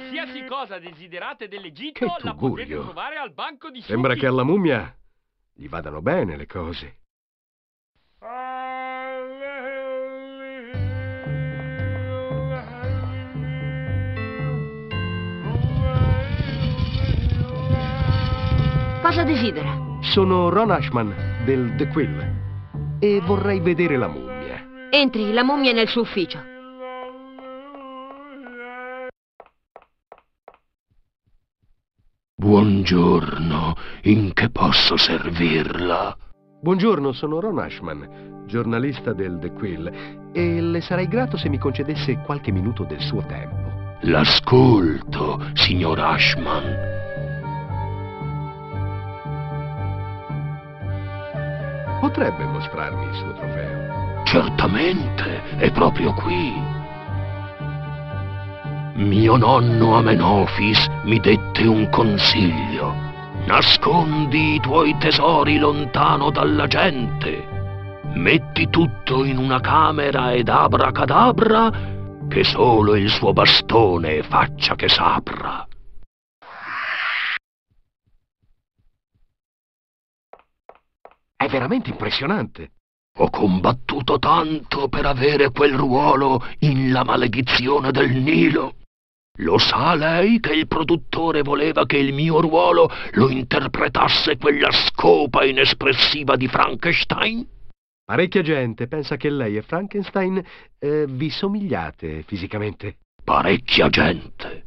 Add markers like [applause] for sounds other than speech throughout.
Qualsiasi cosa desiderate dell'Egitto Che la potete tugurio. trovare al banco di Sembra Suki. che alla mummia gli vadano bene le cose. Cosa desidera? Sono Ron Ashman del The Quill e vorrei vedere la mummia. Entri, la mummia è nel suo ufficio. Buongiorno, in che posso servirla? Buongiorno, sono Ron Ashman, giornalista del The Quill e le sarei grato se mi concedesse qualche minuto del suo tempo. L'ascolto, signor Ashman. Potrebbe mostrarmi il suo trofeo. Certamente, è proprio qui. Mio nonno Amenofis mi dette un consiglio. Nascondi i tuoi tesori lontano dalla gente. Metti tutto in una camera ed abracadabra, che solo il suo bastone faccia che s'apra. È veramente impressionante. Ho combattuto tanto per avere quel ruolo in La maledizione del Nilo. Lo sa lei che il produttore voleva che il mio ruolo lo interpretasse quella scopa inespressiva di Frankenstein? Parecchia gente pensa che lei e Frankenstein eh, vi somigliate fisicamente. Parecchia gente.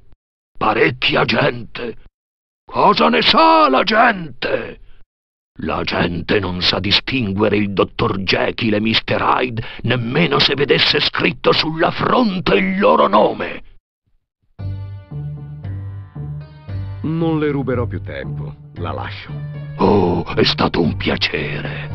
Parecchia gente. Cosa ne sa la gente? La gente non sa distinguere il dottor Jekyll e Mr. Hyde nemmeno se vedesse scritto sulla fronte il loro nome. Non le ruberò più tempo, la lascio. Oh, è stato un piacere.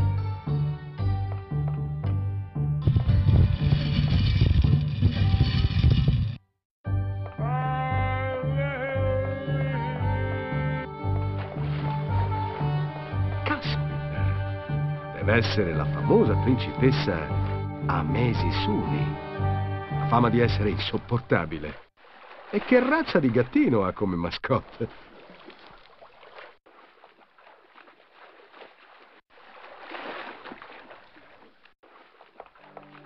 Caspita, deve essere la famosa principessa Amesi Suni. Ha fama di essere insopportabile. E che razza di gattino ha come mascotte?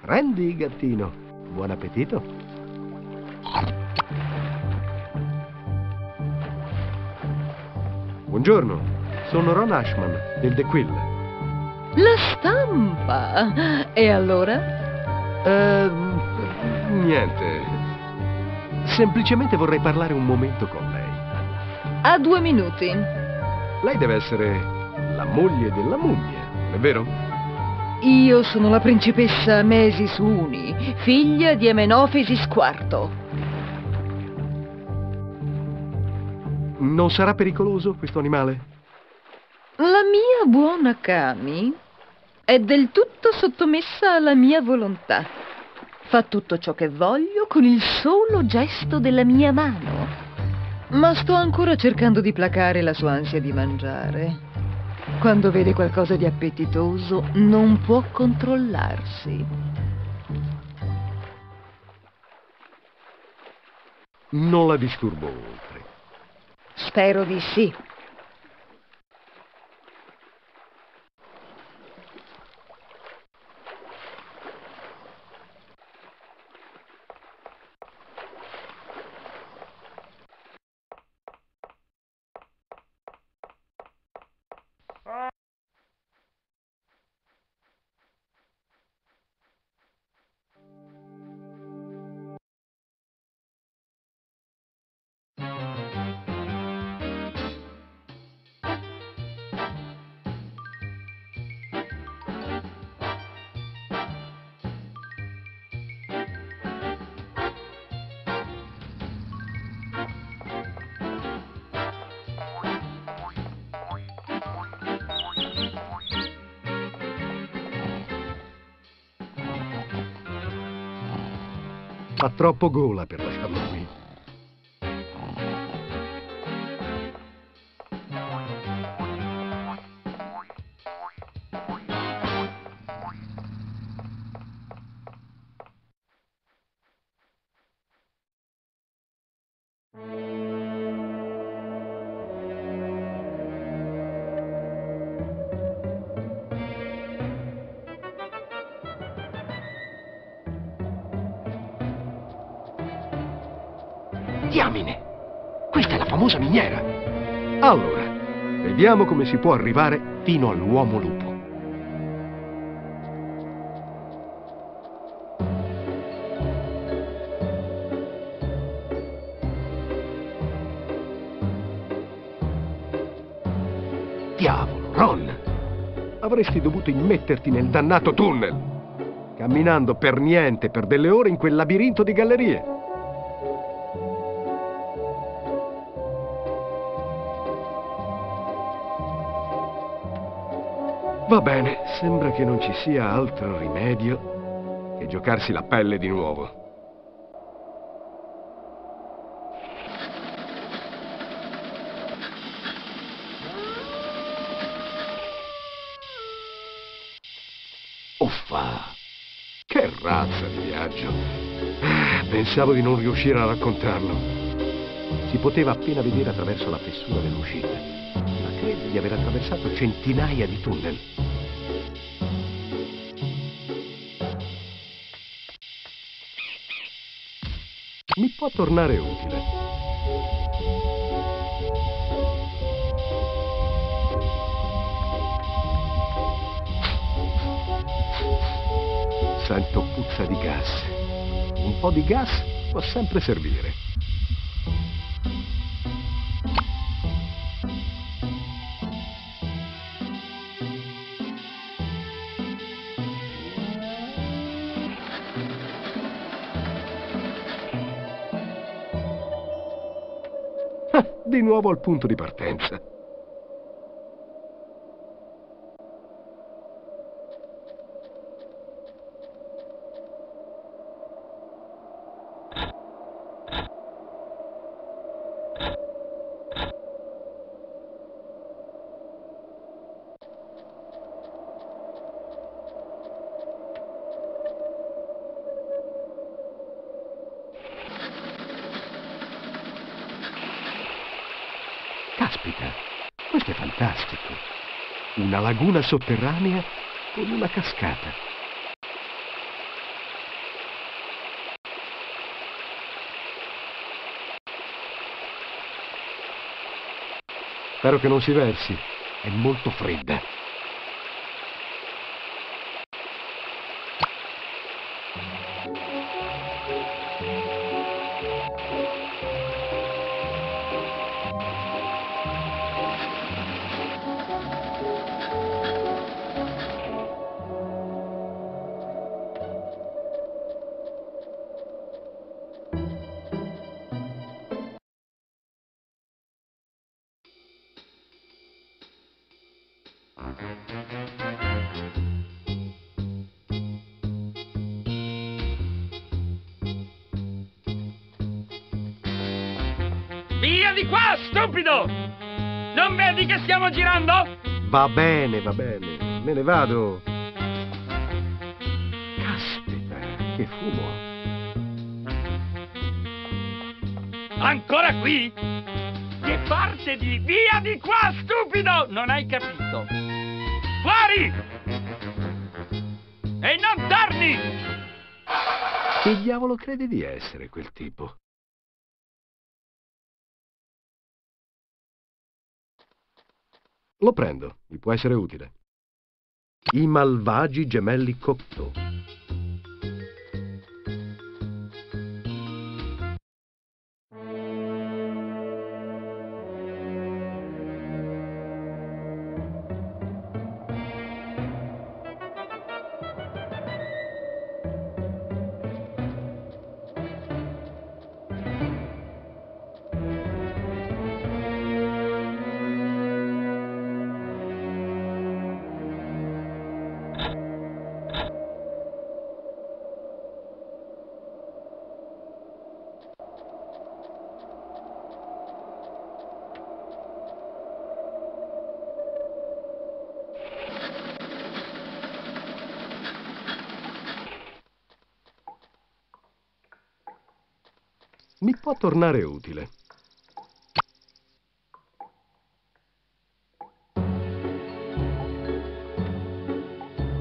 Prendi, gattino. Buon appetito. Buongiorno, sono Ron Ashman del The Quill. La stampa! E allora? Eh, niente. Semplicemente vorrei parlare un momento con lei. A due minuti. Lei deve essere la moglie della mummia, è vero? Io sono la principessa Mesis Uni, figlia di Amenofesis IV. Non sarà pericoloso questo animale? La mia buona Kami è del tutto sottomessa alla mia volontà. Fa tutto ciò che voglio con il solo gesto della mia mano. Ma sto ancora cercando di placare la sua ansia di mangiare. Quando vede qualcosa di appetitoso non può controllarsi. Non la disturbo oltre. Spero di sì. Troppo gola per qui. Diamine! Questa è la famosa miniera. Allora, vediamo come si può arrivare fino all'uomo lupo. Diavolo, Ron! Avresti dovuto immetterti nel dannato tunnel, camminando per niente per delle ore in quel labirinto di gallerie. Va bene, sembra che non ci sia altro rimedio che giocarsi la pelle di nuovo. Uffa! Che razza di viaggio! Ah, Pensavo di non riuscire a raccontarlo. Si poteva appena vedere attraverso la fessura dell'uscita, ma credo di aver attraversato centinaia di tunnel. Può tornare utile. Sento puzza di gas. Un po' di gas può sempre servire. [laughs] Di nuovo al punto di partenza. Caspita, questo è fantastico. Una laguna sotterranea con una cascata. Spero che non si versi. È molto fredda. Via di qua, stupido! Non vedi che stiamo girando? Va bene, va bene. Me ne vado. Caspita, che fumo. Ancora qui? Che parte di via di qua, stupido! Non hai capito? Fuori! E non torni! Che diavolo crede di essere quel tipo? Lo prendo, mi può essere utile. I malvagi gemelli Cocteau. Tornare utile.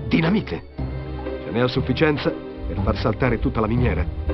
Dinamite! Ce n'è a sufficienza per far saltare tutta la miniera.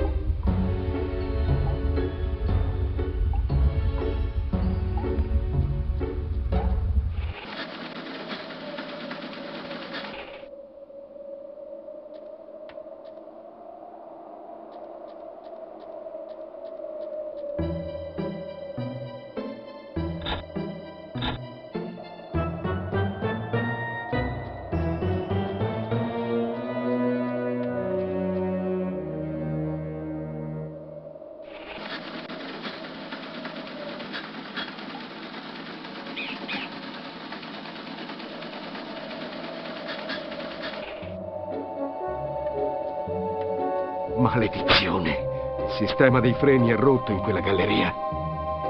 Sistema dei freni è rotto in quella galleria.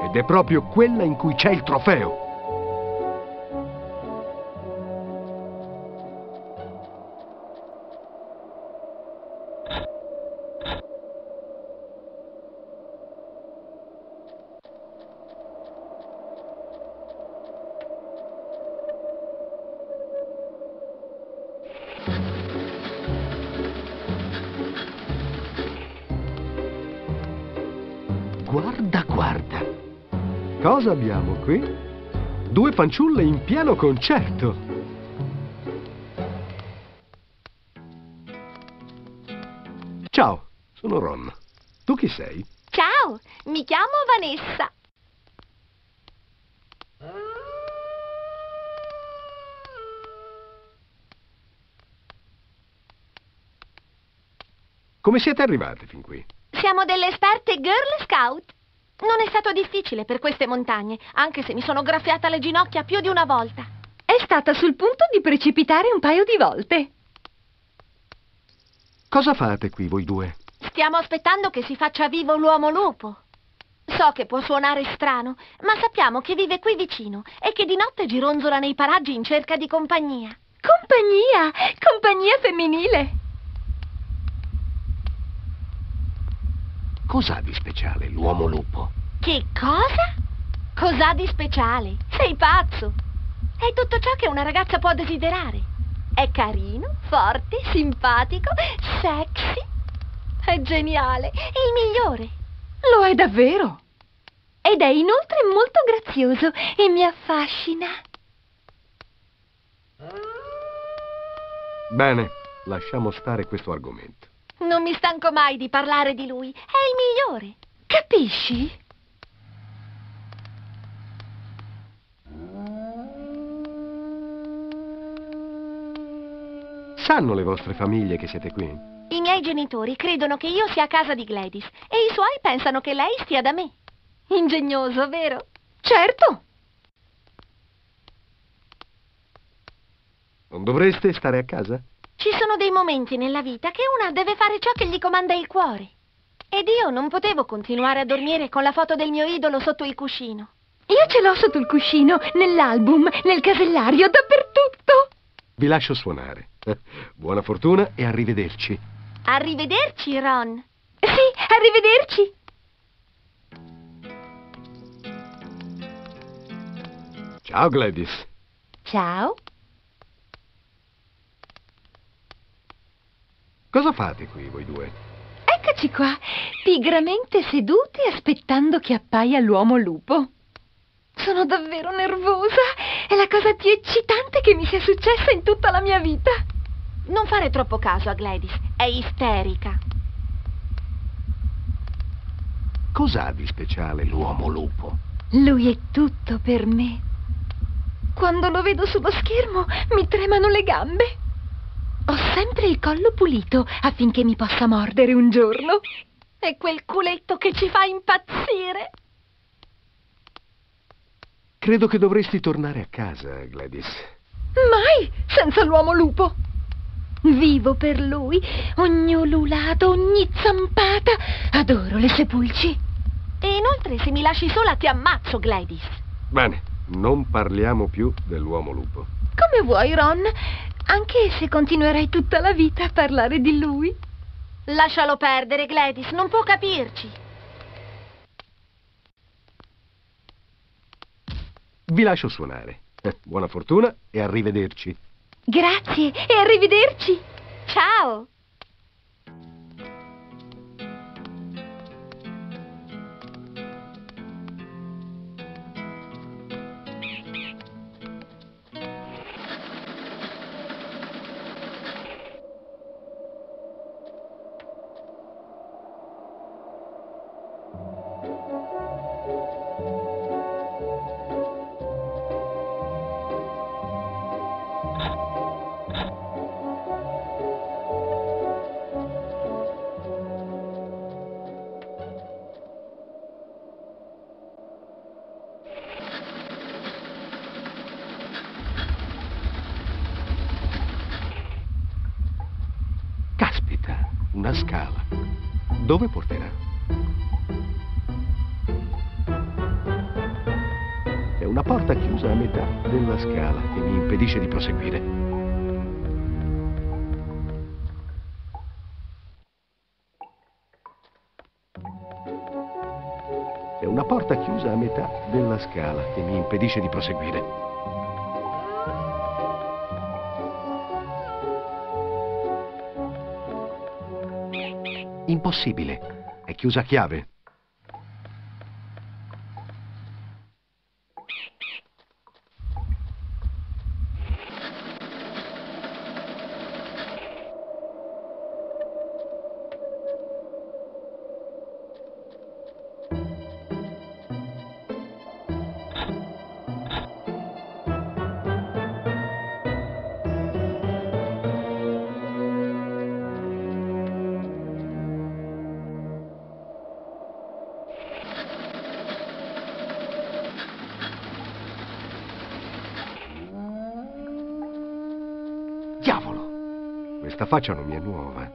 Ed è proprio quella in cui c'è il trofeo. Cosa abbiamo qui? Due fanciulle in pieno concerto. Ciao, sono Ron. Tu chi sei? Ciao, mi chiamo Vanessa. Come siete arrivate fin qui? Siamo delle esperte Girl Scout. Non è stato difficile per queste montagne, anche se mi sono graffiata le ginocchia più di una volta. È stata sul punto di precipitare un paio di volte. Cosa fate qui voi due? Stiamo aspettando che si faccia vivo l'uomo lupo. So che può suonare strano, ma sappiamo che vive qui vicino e che di notte gironzola nei paraggi in cerca di compagnia. Compagnia! Compagnia femminile! Cos'ha di speciale l'uomo lupo? Che cosa? Cos'ha di speciale? Sei pazzo! È tutto ciò che una ragazza può desiderare. È carino, forte, simpatico, sexy. È geniale, è il migliore. Lo è davvero! Ed è inoltre molto grazioso e mi affascina. Bene, lasciamo stare questo argomento. Non mi stanco mai di parlare di lui. È il migliore. Capisci? Sanno le vostre famiglie che siete qui? I miei genitori credono che io sia a casa di Gladys e i suoi pensano che lei stia da me. Ingegnoso, vero? Certo! Non dovreste stare a casa? Ci sono dei momenti nella vita che una deve fare ciò che gli comanda il cuore. Ed io non potevo continuare a dormire con la foto del mio idolo sotto il cuscino. Io ce l'ho sotto il cuscino, nell'album, nel casellario, dappertutto. Vi lascio suonare. [laughs] Buona fortuna e arrivederci. Arrivederci, Ron. Sì, arrivederci. Ciao Gladys. Ciao. Cosa fate qui voi due? Eccoci qua, pigramente seduti aspettando che appaia l'uomo lupo. Sono davvero nervosa. È la cosa più eccitante che mi sia successa in tutta la mia vita. Non fare troppo caso a Gladys. È isterica. Cos'ha di speciale l'uomo lupo? Lui è tutto per me. Quando lo vedo sullo schermo mi tremano le gambe. Ho sempre il collo pulito affinché mi possa mordere un giorno. È quel culetto che ci fa impazzire. Credo che dovresti tornare a casa, Gladys. Mai senza l'uomo lupo. Vivo per lui, ogni ululato, ogni zampata. Adoro le sepulci. E inoltre se mi lasci sola ti ammazzo, Gladys. Bene, non parliamo più dell'uomo lupo. Come vuoi, Ron, anche se continuerai tutta la vita a parlare di lui. Lascialo perdere, Gladys, non può capirci. Vi lascio suonare. Eh, buona fortuna e arrivederci. Grazie e arrivederci. Ciao. Dove porterà? È una porta chiusa a metà della scala che mi impedisce di proseguire. È una porta chiusa a metà della scala che mi impedisce di proseguire. Impossibile. È chiusa a chiave. Faccia non mi è nuova.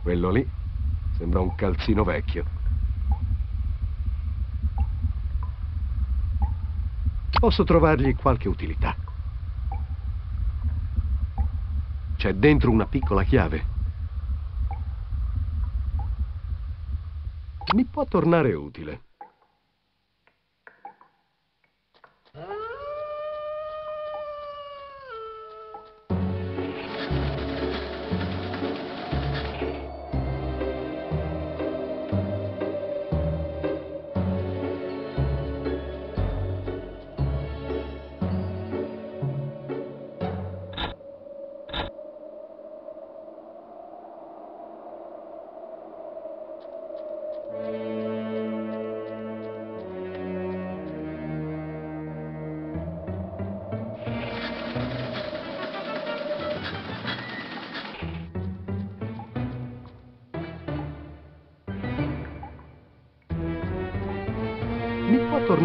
Quello lì sembra un calzino vecchio. Posso trovargli qualche utilità. C'è dentro una piccola chiave. Mi può tornare utile.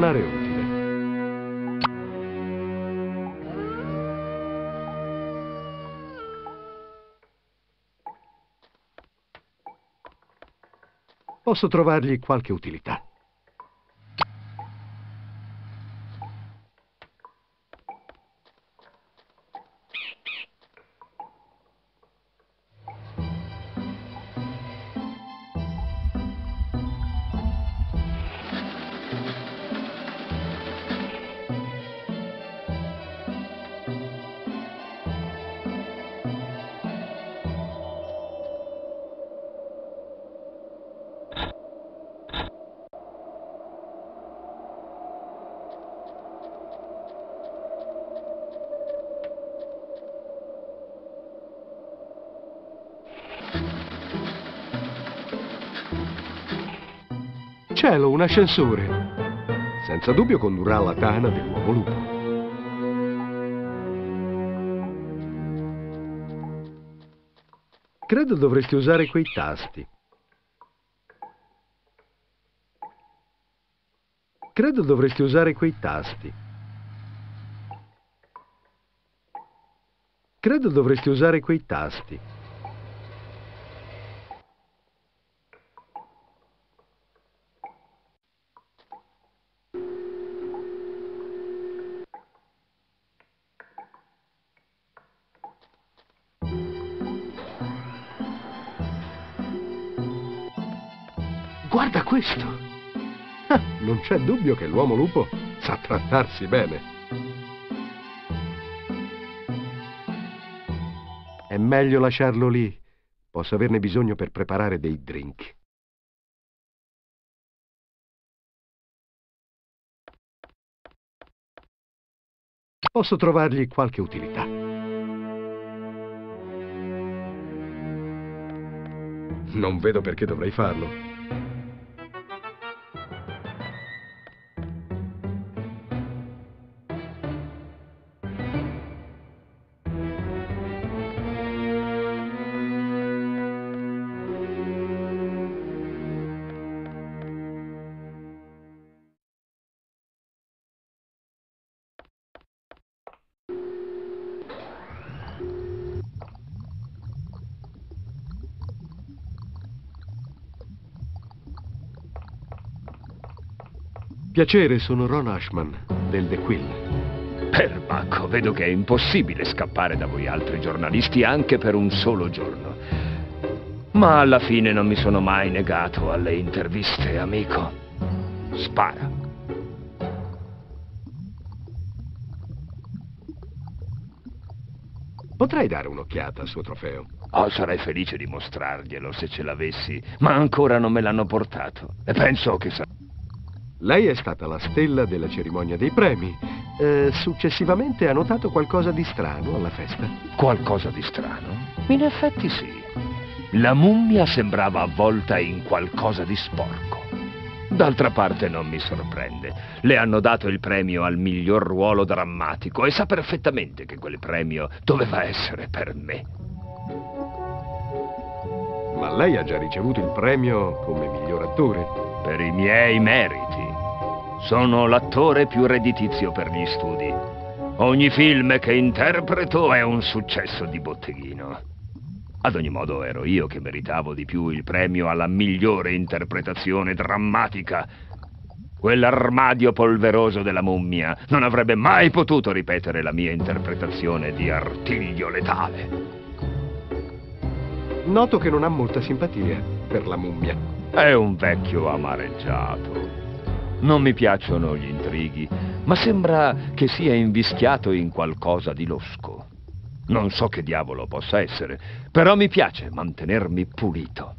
Tornare utile. Posso trovargli qualche utilità. Cielo, un ascensore. Senza dubbio condurrà alla tana dell'uomo lupo. Credo dovresti usare quei tasti. Credo dovresti usare quei tasti. Credo dovresti usare quei tasti. Questo! Ah, non c'è dubbio che l'uomo lupo sa trattarsi bene. È meglio lasciarlo lì. Posso averne bisogno per preparare dei drink. Posso trovargli qualche utilità. Non vedo perché dovrei farlo. Piacere, sono Ron Ashman, del The Quill. Perbacco, vedo che è impossibile scappare da voi altri giornalisti anche per un solo giorno. Ma alla fine non mi sono mai negato alle interviste, amico. Spara. Potrei dare un'occhiata al suo trofeo. Oh, sarei felice di mostrarglielo se ce l'avessi, ma ancora non me l'hanno portato. E penso che sarà... Lei è stata la stella della cerimonia dei premi. Eh, successivamente ha notato qualcosa di strano alla festa. Qualcosa di strano? In effetti sì. La mummia sembrava avvolta in qualcosa di sporco. D'altra parte non mi sorprende. Le hanno dato il premio al miglior ruolo drammatico e sa perfettamente che quel premio doveva essere per me. Ma lei ha già ricevuto il premio come miglior attore. Per i miei meriti. Sono l'attore più redditizio per gli studi. Ogni film che interpreto è un successo di botteghino. Ad ogni modo ero io che meritavo di più il premio alla migliore interpretazione drammatica. Quell'armadio polveroso della mummia non avrebbe mai potuto ripetere la mia interpretazione di artiglio letale. Noto che non ha molta simpatia per la mummia. È un vecchio amareggiato. Non mi piacciono gli intrighi, ma sembra che sia invischiato in qualcosa di losco. Non so che diavolo possa essere, però mi piace mantenermi pulito.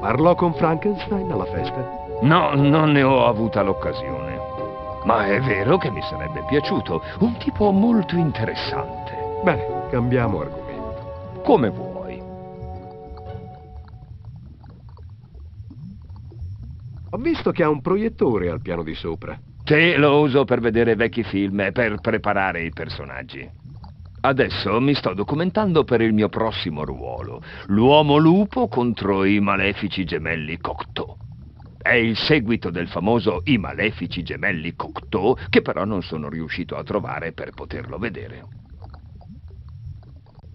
Parlò con Frankenstein alla festa? No, non ne ho avuta l'occasione. Ma è vero che mi sarebbe piaciuto. Un tipo molto interessante. Bene, cambiamo argomento. Come vuoi. Ho visto che ha un proiettore al piano di sopra. Te lo uso per vedere vecchi film e per preparare i personaggi. Adesso mi sto documentando per il mio prossimo ruolo, l'uomo lupo contro i malefici gemelli Cocteau. È il seguito del famoso I malefici gemelli Cocteau, che però non sono riuscito a trovare per poterlo vedere.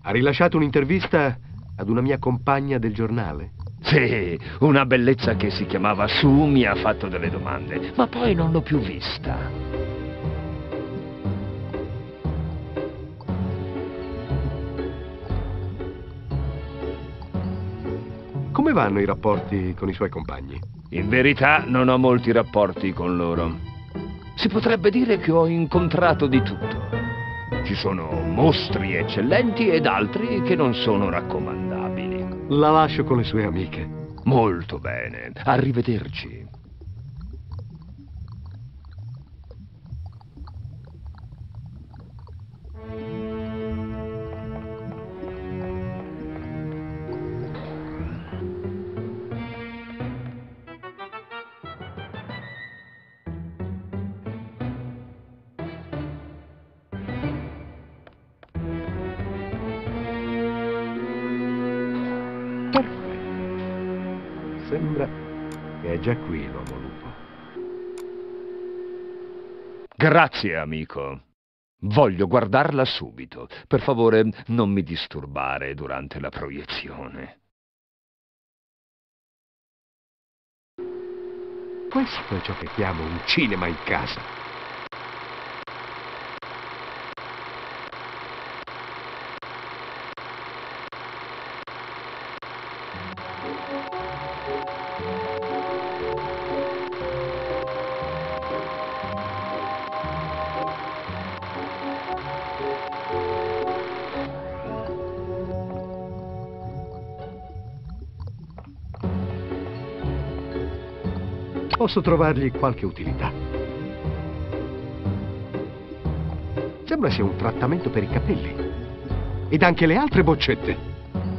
Ha rilasciato un'intervista ad una mia compagna del giornale. Sì, una bellezza che si chiamava Su mi ha fatto delle domande, ma poi non l'ho più vista. Come vanno i rapporti con i suoi compagni? In verità non ho molti rapporti con loro. Si potrebbe dire che ho incontrato di tutto. Ci sono mostri eccellenti ed altri che non sono raccomandabili. La lascio con le sue amiche. Molto bene. Arrivederci. Già qui l'uomo lupo. Grazie, amico. Voglio guardarla subito. Per favore, non mi disturbare durante la proiezione. Questo è ciò che chiamo un cinema in casa. Posso trovargli qualche utilità. Sembra sia un trattamento per i capelli. Ed anche le altre boccette.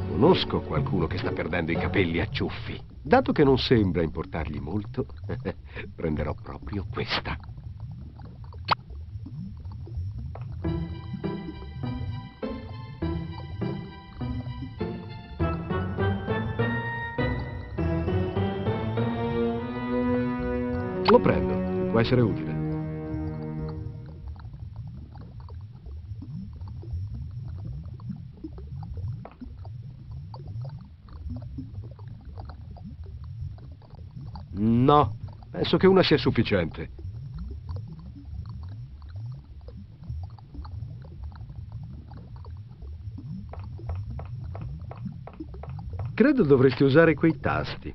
Conosco qualcuno che sta perdendo i capelli a ciuffi. Dato che non sembra importargli molto, [laughs] prenderò proprio questa. Essere utile. No, Penso che una sia sufficiente. Credo dovresti usare quei tasti.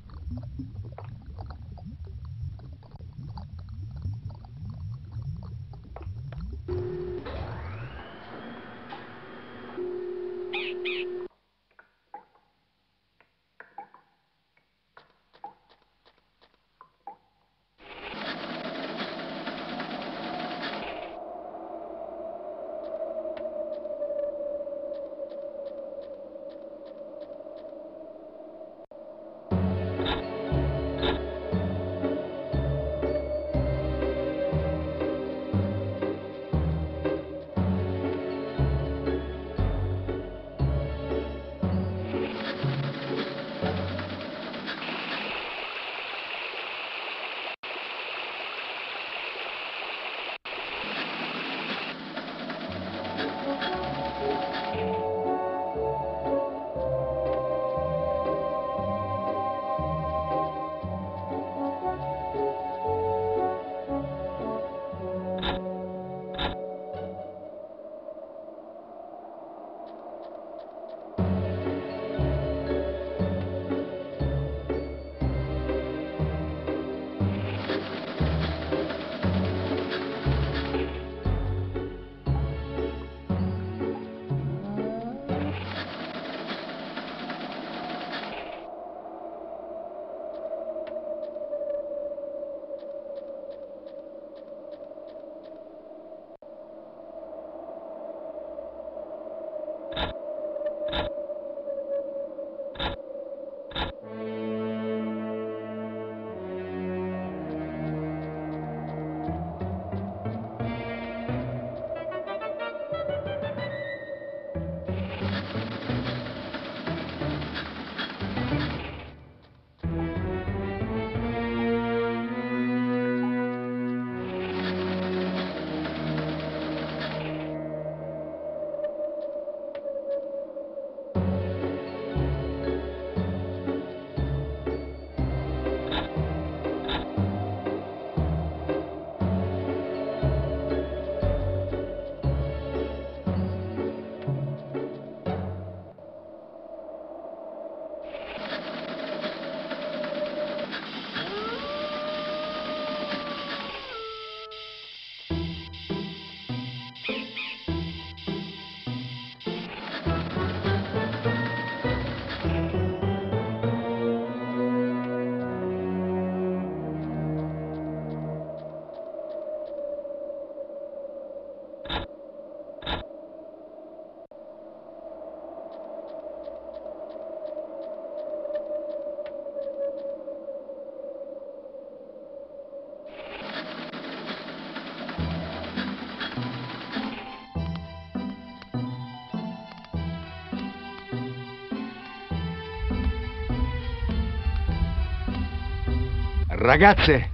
Ragazze,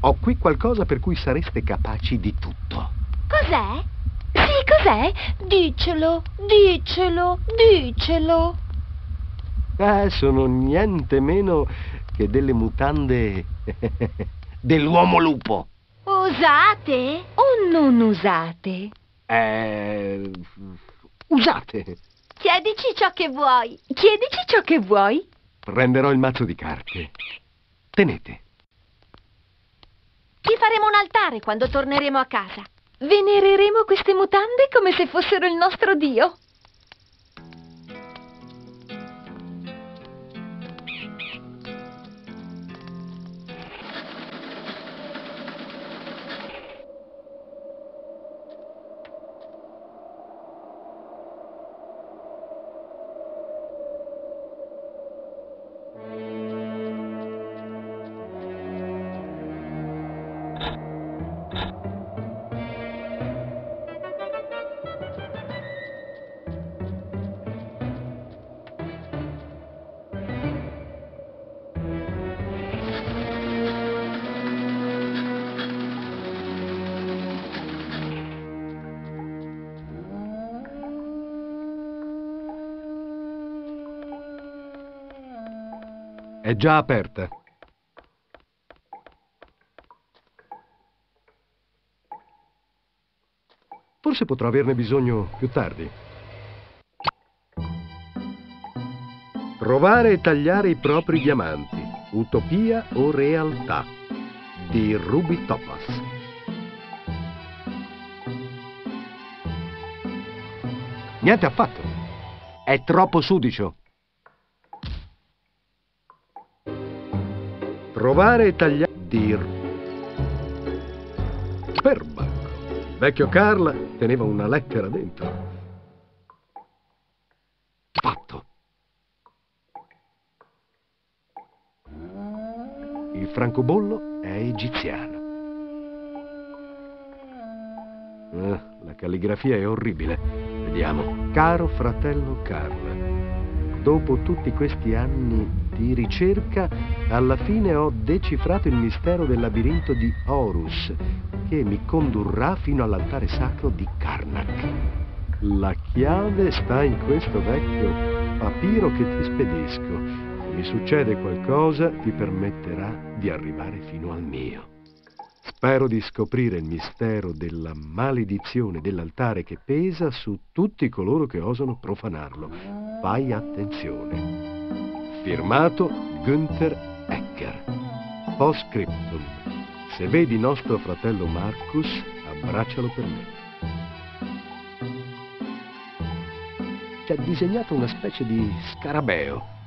ho qui qualcosa per cui sareste capaci di tutto. Cos'è? Sì, cos'è? Dicelo, dicelo, dicelo. Eh, sono niente meno che delle mutande [laughs] dell'uomo lupo. Usate? O non usate? Eh, usate. Chiedici ciò che vuoi. Chiedici ciò che vuoi. Prenderò il mazzo di carte. Tenete. Ci faremo un altare quando torneremo a casa. Venereremo queste mutande come se fossero il nostro Dio. È già aperta. Forse potrò averne bisogno più tardi. Provare e tagliare i propri diamanti. Utopia o realtà? Di Ruby Topas. Niente affatto. È troppo sudicio. Trovare e tagliare di Perbacco. Vecchio Carl teneva una lettera dentro. Fatto. Il francobollo è egiziano. Ah, la calligrafia è orribile. Vediamo. Caro fratello Carl, dopo tutti questi anni di ricerca, alla fine ho decifrato il mistero del labirinto di Horus, che mi condurrà fino all'altare sacro di Karnak. La chiave sta in questo vecchio papiro che ti spedisco. Mi succede qualcosa, ti permetterà di arrivare fino al mio. Spero di scoprire il mistero della maledizione dell'altare che pesa su tutti coloro che osano profanarlo. Fai attenzione. Firmato Günther Ecker. Post scriptum. Se vedi nostro fratello Marcus, abbraccialo per me. C'è disegnato una specie di scarabeo